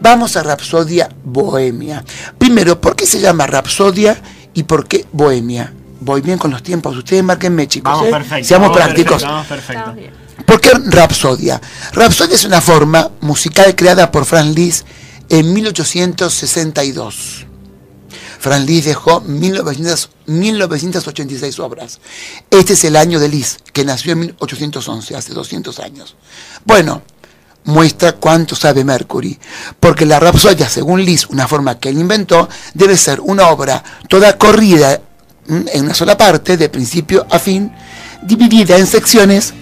Vamos a Rapsodia Bohemia. Primero, ¿por qué se llama Rapsodia y por qué Bohemia? Voy bien con los tiempos, ustedes márquenme chicos. Vamos ¿eh? perfecto. Seamos vamos prácticos. perfecto, vamos perfecto. ¿Por qué Rapsodia? Rapsodia es una forma musical creada por Franz Liszt en 1862. Franz Liszt dejó 1900 1986 obras. Este es el año de Liszt, que nació en 1811, hace 200 años. Bueno, muestra cuánto sabe Mercury, porque la Rapsodia, según Liszt, una forma que él inventó, debe ser una obra toda corrida ¿m? en una sola parte, de principio a fin, dividida en secciones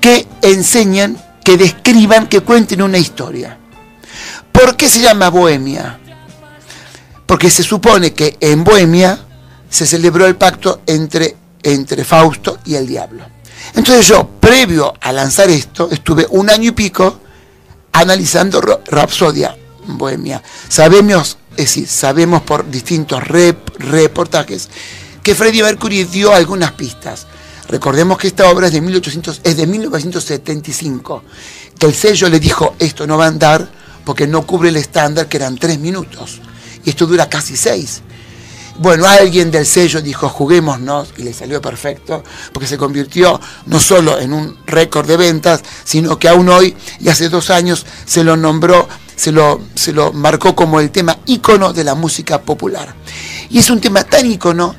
que enseñan, que describan, que cuenten una historia. ¿Por qué se llama Bohemia? Porque se supone que en Bohemia se celebró el pacto entre, entre Fausto y el diablo. Entonces yo, previo a lanzar esto, estuve un año y pico analizando Rapsodia Bohemia. Sabemos, es decir, sabemos por distintos rep- reportajes que Freddie Mercury dio algunas pistas. Recordemos que esta obra es de, 1800, es de 1975, que el sello le dijo, esto no va a andar porque no cubre el estándar, que eran tres minutos. Y esto dura casi seis. Bueno, alguien del sello dijo, juguémonos, y le salió perfecto, porque se convirtió no solo en un récord de ventas, sino que aún hoy, y hace dos años, se lo nombró, se lo, se lo marcó como el tema ícono de la música popular. Y es un tema tan ícono